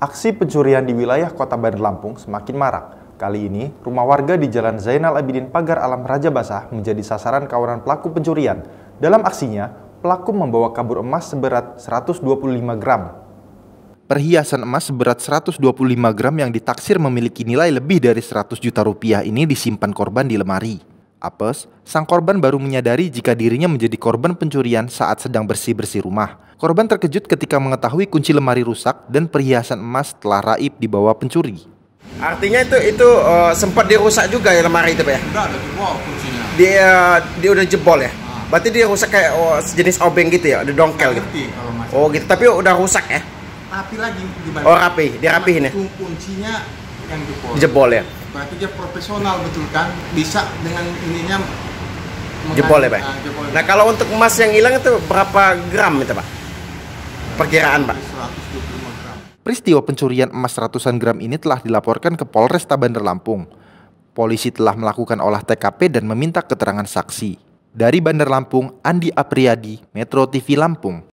Aksi pencurian di wilayah kota Bandar Lampung semakin marak. Kali ini, rumah warga di Jalan Zainal Abidin Pagar Alam Raja Basah menjadi sasaran kawanan pelaku pencurian. Dalam aksinya, pelaku membawa kabur emas seberat 125 gram. Perhiasan emas seberat 125 gram yang ditaksir memiliki nilai lebih dari 100 juta rupiah ini disimpan korban di lemari. Apes, sang korban baru menyadari jika dirinya menjadi korban pencurian saat sedang bersih-bersih rumah. Korban terkejut ketika mengetahui kunci lemari rusak dan perhiasan emas telah raib dibawa pencuri. Artinya itu itu uh, sempat dirusak juga ya lemari itu, Pak ya? Udah ada jebol kuncinya. Dia dia udah jebol ya? Berarti dia rusak kayak oh, sejenis obeng gitu ya, ada dongkel gitu. Ngerti kalau masih. Oh gitu, tapi udah rusak ya? Rapi lagi dibalik. Oh rapi, dirapihin ya? Kun- Kuncinya yang jebol. Jebol ya? Berarti dia profesional betul kan? Bisa dengan ininya Jebol ya, Pak? Ah, jebol. Nah kalau untuk emas yang hilang itu berapa gram itu, Pak? Perkiraan, Pak? 125 gram. Peristiwa pencurian emas ratusan gram ini telah dilaporkan ke Polresta Bandar Lampung. Polisi telah melakukan olah TKP dan meminta keterangan saksi. Dari Bandar Lampung, Andi Apriyadi, Metro TV Lampung.